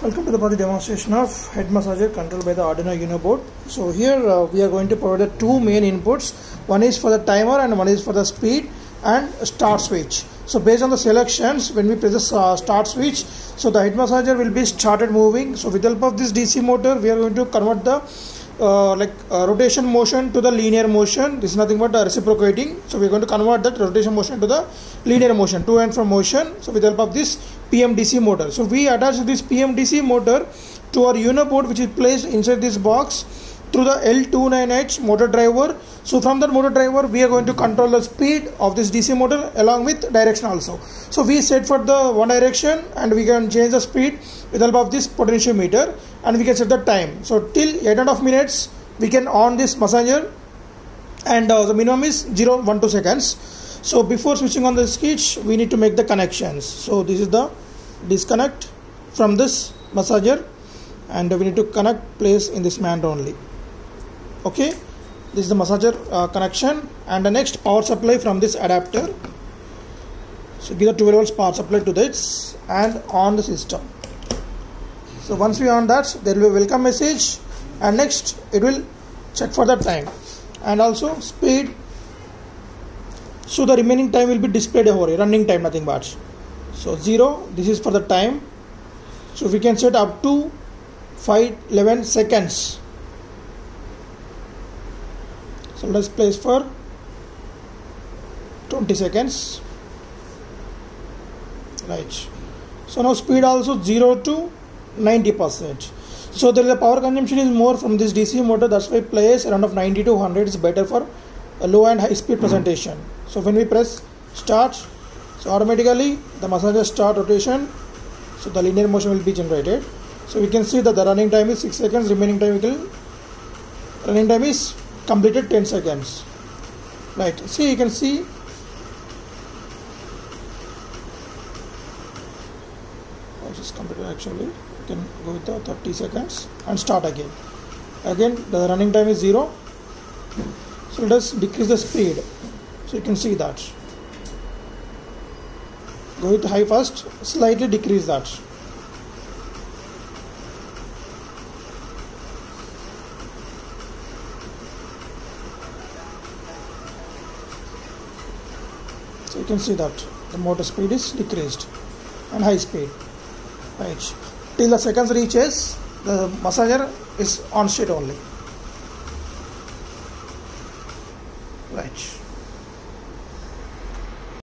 Welcome to the body demonstration of head massager controlled by the Arduino Uno board. So here uh, we are going to provide the two main inputs. One is for the timer and one is for the speed and start switch. So based on the selections, when we press the uh, start switch, so the head massager will be started moving. So with the help of this DC motor, we are going to convert the uh, like uh, rotation motion to the linear motion. This is nothing but uh, reciprocating. So we're going to convert that rotation motion to the linear motion, to and from motion. So with the help of this PMDC motor. So we attach this PMDC motor to our Uno board, which is placed inside this box through the L298 motor driver. So from that motor driver, we are going to control the speed of this DC motor along with direction also. So we set for the one direction and we can change the speed with the help of this potentiometer and we can set the time. So till 8.5 minutes, we can on this massager and uh, the minimum is 0 1 2 seconds. So before switching on the switch, we need to make the connections. So this is the disconnect from this massager and we need to connect place in this mount only. Okay? This is the massager uh, connection and the next power supply from this adapter. So give the 12 volts power supply to this and on the system. So once we on that there will be a welcome message and next it will check for the time. And also speed so the remaining time will be displayed over here running time nothing but. So 0 this is for the time. So we can set up to 5 11 seconds. So let's place for 20 seconds. Right. So now speed also 0 to 90 percent. So there is a power consumption is more from this dc motor that's why place around of 90 to 100 is better for a low and high speed presentation so when we press start so automatically the massager start rotation so the linear motion will be generated. So we can see that the running time is 6 seconds remaining time will running time is completed 10 seconds. Right. See you can see oh, this is completed actually. You can go with the 30 seconds and start again. Again the running time is 0 so let us decrease the speed so you can see that. Go with high first slightly decrease that. So you can see that the motor speed is decreased and high speed. Right. Till the seconds reaches the massager is on state only. Right.